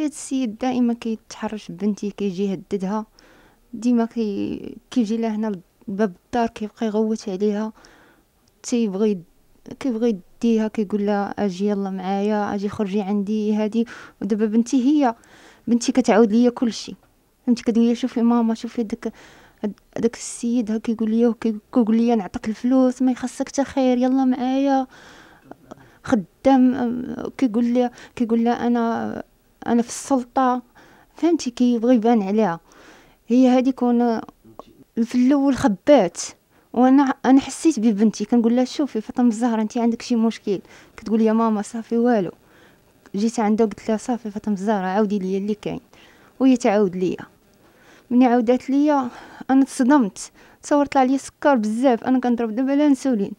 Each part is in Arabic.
خويا السيد دائما كيتحرش بنتي كيجي يهددها. ديما كي كيجي لها هنا لباب الدار كيبقى يغوت عليها. تيبغي كيبغي يديها كيقول لها أجي يلا معايا أجي خرجي عندي هادي. ودابا بنتي هي بنتي كتعاود ليا كلشي. فهمتي؟ كتقول لي شوفي ماما شوفي داك داك السيد ها كيقول لي كيقول لي نعطيك الفلوس ما يخصك حتى خير يلا معايا. خدام كيقول لي كيقول لها أنا أنا في السلطة فهمتي كيبغي يبان عليها. هي هادي كون في الأول خبات وأنا أنا حسيت ببنتي. كنقول لها شوفي فاطمة الزهراء انت عندك شي مشكل. كتقول يا ماما صافي والو. جيت عندها قلت لها صافي فاطمة الزهراء عاودي لي اللي كاين وهي تعاود ليا. مني عاودات ليا أنا تصدمت تصور طلع لي سكر بزاف أنا كنضرب دابا الانسولين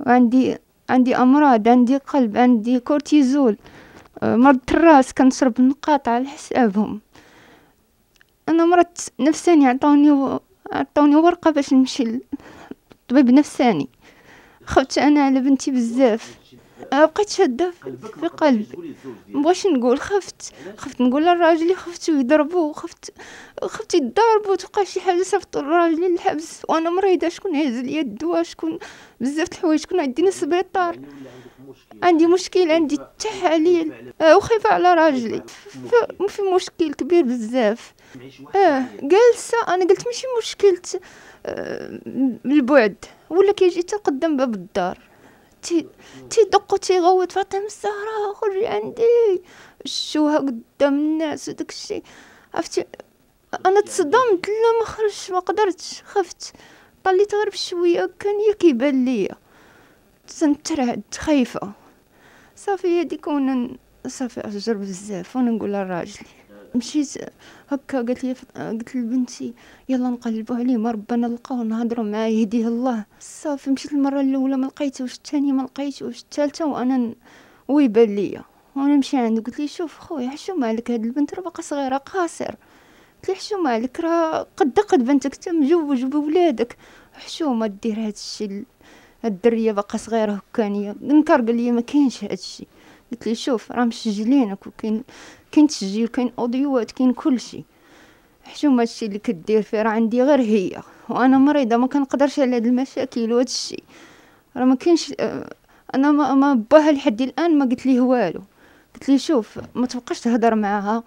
وعندي عندي أمراض عندي قلب عندي كورتيزول. مرض الراس كنشرب نقاط على حسابهم. أنا مرض نفساني عطوني عطوني ورقة باش نمشي للطبيب نفساني. خفت أنا على بنتي بزاف. بقيت شاده في قلبي مبغاش نقول خفت. خفت نقول لراجلي خفت يضربو. خفت خفت يضربو. توقع شي حاجة صيفط راجلي للحبس وأنا مريضة شكون هز ليا الدواء شكون بزاف د الحوايج شكون عندي السبيطار عندي مشكل عندي التحاليل. آه وخايفة على راجلي. في مشكل كبير بزاف. آه جالسة أنا قلت ماشي مشكل آه البعد. ولا كيجي حتى قدام باب الدار. تي تيدق تيغوت فاطمة الزهراء خرجي عندي. شوها قدام الناس وداك الشيء. عرفتي؟ أنا تصدمت لا ما خرجش ما قدرتش. خفت. طليت غير بشوية. كان هي كيبان ليا. تنترعد خايفه صافي هادي كون صافي أجر بزاف وأنا نقول لراجلي مشيت هكا قالت لي قلت لبنتي يلا نقلبوا عليه ما ربنا نلقاو نهضروا معاه يهديه الله. صافي مشيت المره الأولى ما لقيتوش الثانية ما لقيتوش الثالثة وأنا. ويبان ليا. وأنا نمشي عنده قلت لي شوف خويا حشو مالك هاد البنت راه باقا صغيرة قاصر. قلت لي حشو مالك؟ راه قد قد بنتك انت مجوج بولادك. حشومه دير هاد الشيء الدرية باقا صغيرة هكانيه نكر قال لي ما كاينش هاد الشيء قلت لي شوف راه مسجلينك وكاين كاين تسجيل كاين أوديوات كاين كلشي. حشومه هادشي اللي كدير فيه راه عندي غير هي. وأنا مريضة ما كنقدرش على هاد المشاكل وهاد الشيء راه ما كاينش أنا ما, ما باها لحد الآن ما قلت ليه والو. قلت لي شوف ما تبقاش تهضر معاها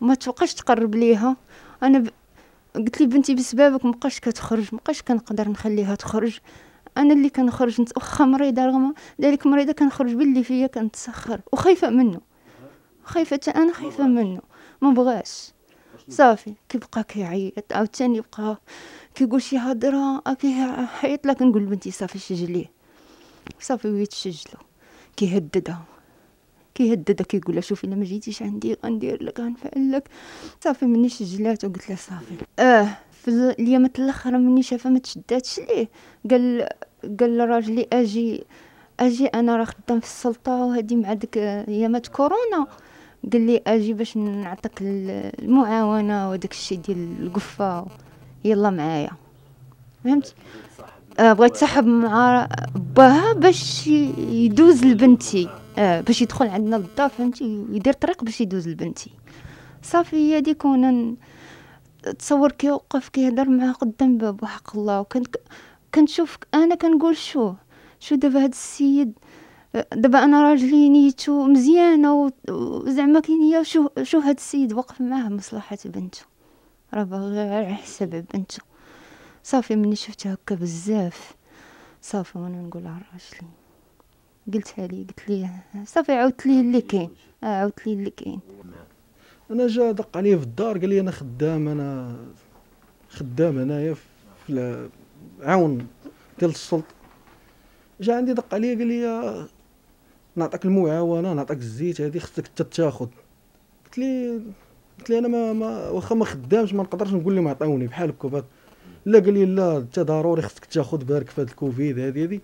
وما تبقاش تقرب ليها. أنا ب... قلت لي بنتي بسببك مبقاش كتخرج مبقاش كنقدر نخليها تخرج. أنا اللي كنخرج واخا مريضة رغم ذلك مريضة كنخرج باللي فيا كنتسخر. وخايفة منه. خايفة أنا خايفة منه. ما بغاش صافي. كيبقى كيعيط. عاوتاني يبقى كيقول شي هضرة كيعيط لك نقول بنتي صافي سجليه. صافي ويتسجلو كيهددها. كيهددها. كيقول لها شوفي إلا ما جيتيش عندي غندير لك غنفعل لك. صافي مني سجلات وقلت لها صافي. آه. في اليامات الآخر مني شافها ما تشداتش ليه. قال قال لراجلي أجي أجي أنا راه خدام في السلطة وهادي مع ديك أيامات كورونا. قال لي أجي باش نعطيك المعاونة وداك الشيء ديال القفة. يلا معايا. فهمت آه بغيت صاحب مع باها باش يدوز لبنتي. آه باش يدخل عندنا للدار فهمتي؟ يدير طريق باش يدوز لبنتي. صافي هي ديك كون تصور كيوقف كيهضر معاه قدام باب وحق الله. وكنت كنشوف أنا كنقول شو؟ شو دابا هاد السيد؟ دابا أنا راجلي نيتو مزيانه وزعما كاين شو شو هاد السيد؟ وقف معاه مصلحة بنته. راه باغي على حساب بنته. صافي مني شفت هكا بزاف. صافي وأنا نقول على راجلي قلتها لي قلت لي صافي عاودت ليه اللي كاين. آه عاودت ليه اللي كاين. أنا جا دق عليا في الدار قال لي أنا خدام أنا خدام هنايا في عون ديال السلطة. جا عندي دق عليا قال لي نعطيك المعاونة نعطيك الزيت هذه خصك انت تاخذ قلت لي قلت لي أنا ما, ما واخا ما خدامش ما نقدرش نقول لهم عطيوني بحال هكا لا قال لي لا انت ضروري خصك تاخذ بالك في هذا الكوفيد هذه هذه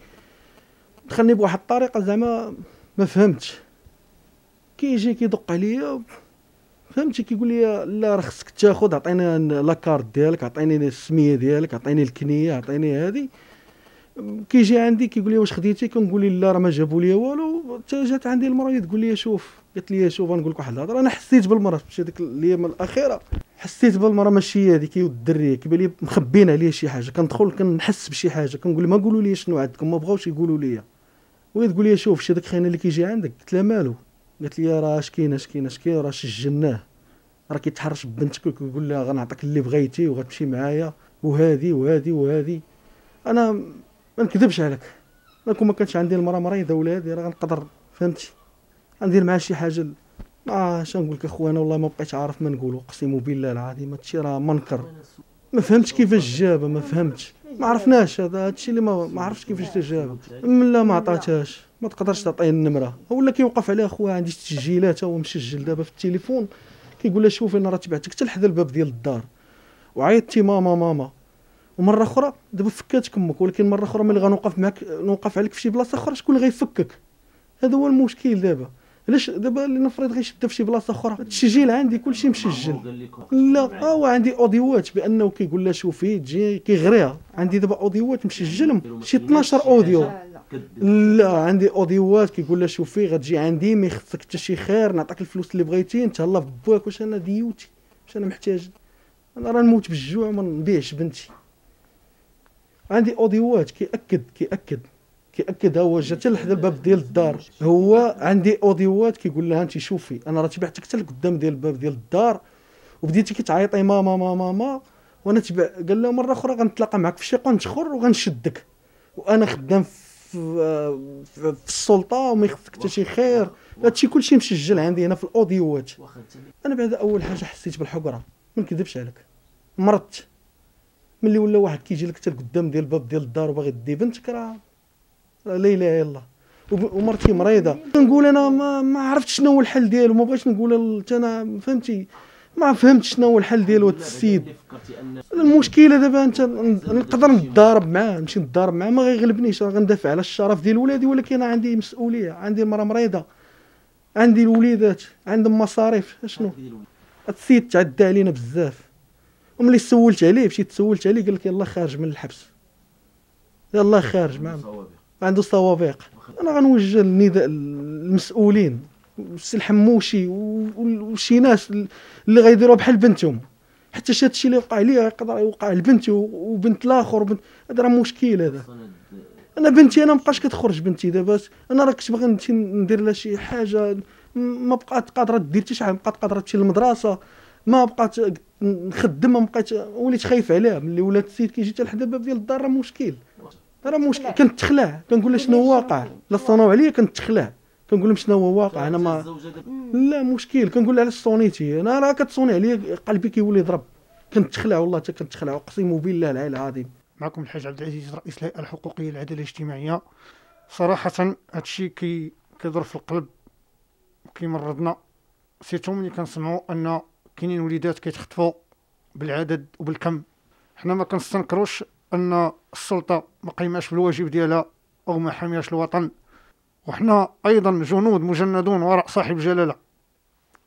دخلني بواحد الطريقة زعما ما فهمتش. كيجي كيدق عليا فهمتي كيقول لي لا راه خصك تاخذ عطيني لاكارت ديالك عطيني السمية ديالك عطيني الكنية عطيني هذه كيجي عندي كيقول لي واش خديتي؟ كنقول لا راه ما جابوا لي والو. حتى جات عندي المراه تقول لي شوف. قالت لي شوف نقول لك واحد الهضرة. أنا حسيت بالمراه في هذيك الأيام الأخيرة حسيت بالمراه ماشي هذيك هي والدريه كيبان لي مخبين عليا شي حاجة. كندخل كنحس بشي حاجة كنقول ما قولوا لي شنو عندكم ما بغاوش يقولوا لي وهي تقول لي شوف شي داك خينا اللي كيجي عندك. قلت لها مالو؟ قالت لي راه كاين اش كاين راه سجلناه راه كيتحرش ببنتك وكيقول لها غنعطيك اللي بغيتي وغتمشي معايا وهذه وهذه وهذه أنا ما نكذبش عليك. كون ما كانش عندي المرأة مريضه ولا راه غنقدر فهمتي؟ غندير معاها شي حاجة ما اش نقول لك أخويا أنا والله ما بقيت عارف ما نقول اقسم بالله العظيم هادشي راه منكر. ما فهمتش كيفاش جابها ما فهمتش. ما عرفناش هذا هادشي اللي ما ما عرفتش كيفاش تجابها لا ما عطاتهاش ما تقدرش تعطيه النمرة. ولا كيوقف عليها خويا عندي تسجيلات هو مسجل دابا في التليفون كيقول لها شوفي أنا راه تبعتك حتى لحدا الباب ديال الدار. وعيطتي ماما ماما. ومرة أخرى دابا فكاتك أمك ولكن مرة أخرى ملي غنوقف معاك نوقف عليك في شي بلاصة أخرى شكون اللي غيفكك؟ هذا هو المشكل دابا. علاش دابا اللي نفرض غيشدها في شي بلاصة أخرى؟ التسجيل عندي كلشي مسجل. لا هو عندي اوديوات بأنه كيقول لها شوفي تجي كيغريها. عندي دابا اوديوات مسجلهم شي 12 اوديو لا عندي اوديوات كيقول لها شوفي غتجي عندي ما يخصك حتى شي خير نعطيك الفلوس اللي بغيتي نتهلا في باك واش أنا ديوتي؟ واش أنا محتاج؟ أنا راه نموت بالجوع ما نبيعش بنتي. عندي اوديوات كيأكد كيأكد. كيأكد هو جا حتى لحد الباب ديال الدار. هو عندي أوديوات كيقول لها انت شوفي أنا راه تبعتك حتى لقدام ديال الباب ديال الدار وبديتي كتعيطي ماما ماما ماما وأنا تبع قال لها مرة أخرى غنتلاقى معك في شي قنت اخر وغنشدك. وأنا خدام في, في, السلطة وما يخصك حتى شي خير. هادشي كلشي مسجل عندي هنا في الأوديوات. أنا بعد أول حاجة حسيت بالحقرة ما نكذبش عليك. مرضت. ملي ولا واحد كيجي لك حتى لقدام ديال الباب ديال الدار وباغي دي بنتك راه لا إله إلا الله. ومرتي مريضة. نقول أنا ما, ما عرفتش شنو هو الحل ديالو. ما بغيتش نقول أنا فهمتي. ما فهمتش شنو هو الحل ديالو هذا السيد. المشكلة دابا أنت نقدر نتضارب معاه. نمشي نتضارب معاه. ما غيغلبنيش. غندافع على الشرف ديال ولادي. ولكن أنا عندي مسؤولية. عندي المراه مريضة. عندي الوليدات. عندهم مصاريف. هاد السيد تعدى علينا بزاف. وملي سولت عليه مشيت سولت عليه قال لك يلاه خارج من الحبس. يلاه خارج ما عنده صوابيق أنا غنوجه النداء المسؤولين السي الحموشي وشي ناس اللي غيديروها بحال بنتهم. حتى شي هادشي اللي وقع ليا يقدر يوقع لبنتي وبنت الآخر وبنت هذا راه مشكل هذا. أنا بنتي أنا مابقاش كتخرج بنتي دابا أنا راه كنت باغي ندير لها شي حاجة ما بقات قادرة دير حتى شي حاجة بقات قادرة تمشي للمدرسة ما بقات نخدم ما بقيت وليت خايف عليها. ملي ولات السيد كيجي حتى لحد الباب ديال الدار راه مشكل. راه مشكل كنتخلع كنقول لها شنو هو واقع؟ لا صونوا عليا كنتخلع كنقول لهم شنو هو واقع؟ أنا ما لا مشكل. كنقول لها علاش صونيتي؟ أنا راه كتصوني عليا قلبي كيولي يضرب. كنتخلع والله حتى كنتخلع أقسم بالله العلي العظيم. معكم الحاج عبد العزيز رئيس الهيئة الحقوقية للعدالة الاجتماعية. صراحة هادشي كي كيضر في القلب كيمرضنا. سيتو ملي كنسمعوا أن كاينين وليدات كيتخطفوا بالعدد وبالكم. حنا ما كنستنكروش أن السلطة ما قيماش بالواجب ديالها أو ما حمياش الوطن. وحنا أيضا جنود مجندون وراء صاحب الجلاله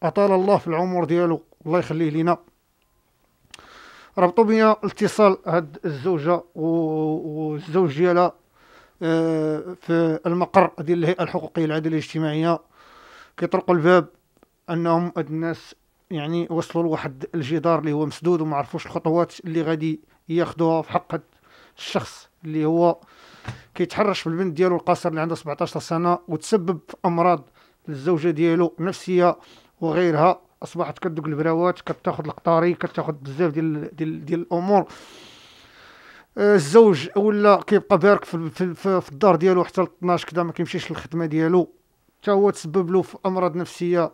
أطال الله في العمر ديالو. الله يخليه لينا. ربطوا بيا اتصال هاد الزوجة والزوج ديالها آه، في المقر ديال الهيئة الحقوقية العداله الاجتماعية. كيطرقوا الباب أنهم هاد الناس يعني وصلوا لواحد الجدار اللي هو مسدود وما عرفوش الخطوات اللي غادي ياخذوها في حق الشخص اللي هو كيتحرش بالبنت ديالو القاصر اللي عنده 17 سنة وتسبب في أمراض للزوجة ديالو نفسيه وغيرها. أصبحت كدق البراوات كتاخذ القطاري كتاخذ بزاف ديال ديال ديال الأمور. آه، الزوج ولا كيبقى بارك في, في, في, في الدار ديالو حتى ل 12 كذا ما كيمشيش للخدمة ديالو. حتى هو تسبب له في أمراض نفسية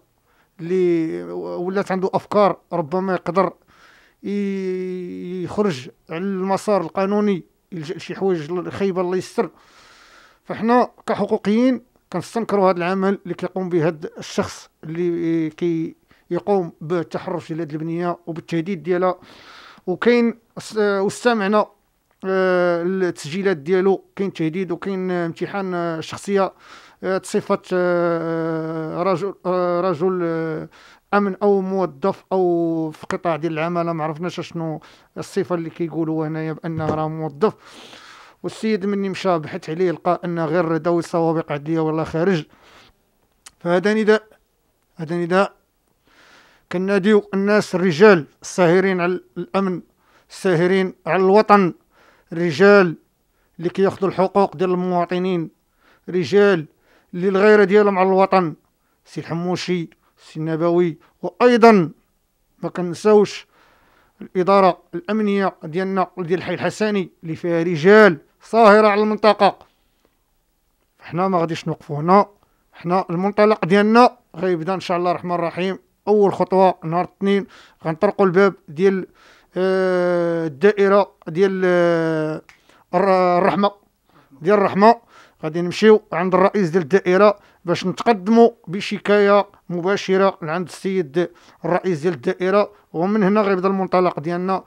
اللي ولات عنده أفكار ربما يقدر يخرج على المسار القانوني يلجأ لشي حوايج خايبه الله يستر. فحنا كحقوقيين كنستنكروا هذا العمل اللي كيقوم به هذا الشخص اللي كي يقوم بالتحرش ديال هذه البنية وبالتهديد ديالها. وكاين واستمعنا آه، التسجيلات ديالو. كاين تهديد وكاين امتحان الشخصيه آه، صفه آه، رجل رجل أمن أو موظف أو في قطاع ديال العماله ما عرفناش شنو الصفة اللي كيقولوا هنايا بانه راه موظف. والسيد مني مشى بحث عليه لقى أن غير ذوي السوابق عدليه ولا خارج. فهذا نداء هذا نداء. كناديو الناس الرجال الساهرين على الأمن الساهرين على الوطن. الرجال اللي كياخذوا الحقوق ديال المواطنين رجال اللي الغيرة ديالهم على الوطن. سي الحموشي. النبوي وأيضا ما كنساوش الإدارة الأمنية ديالنا وديال الحي الحسني اللي فيها رجال صاهرة على المنطقة. حنا ما غاديش نوقفوا هنا. حنا المنطلق ديالنا غيبدا إن شاء الله الرحمن الرحيم. أول خطوة نهار الاثنين غنطرقوا الباب ديال آه الدائرة ديال آه الرحمة ديال الرحمة. غادي نمشيو عند الرئيس ديال الدائرة. باش نتقدموا بشكاية مباشرة عند السيد الرئيس ديال الدائرة ومن هنا غيبدا المنطلق ديالنا.